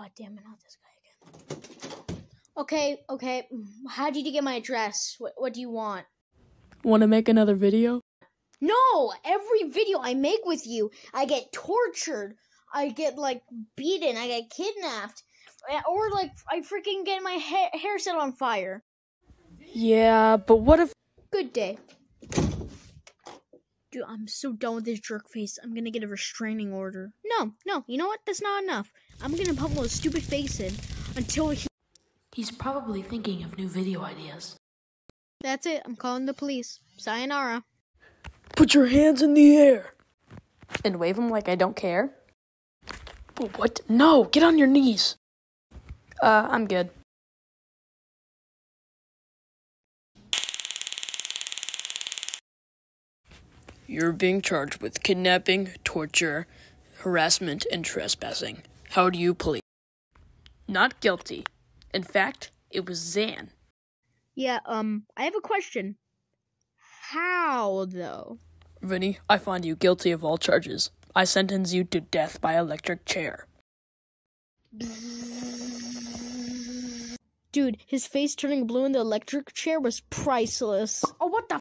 God damn it, not this guy again. Okay, okay. How did you get my address? What, what do you want? Want to make another video? No! Every video I make with you, I get tortured. I get, like, beaten. I get kidnapped. Eh, Or, like, I freaking get my ha- hair set on fire. Yeah, but what if. Good day. Dude, I'm so done with this jerk face. I'm gonna get a restraining order. No, no, you know what? That's not enough. I'm gonna pummel his stupid face in until he. He's probably thinking of new video ideas. That's it. I'm calling the police. Sayonara. Put your hands in the air! And wave them like I don't care? What? No, get on your knees! Uh, I'm good. You're being charged with kidnapping, torture, harassment, and trespassing. How do you plead? Not guilty. In fact, it was Szan. Yeah, um, I have a question. How, though? Vinny, I find you guilty of all charges. I sentence you to death by electric chair. Dude, his face turning blue in the electric chair was priceless. Oh, what the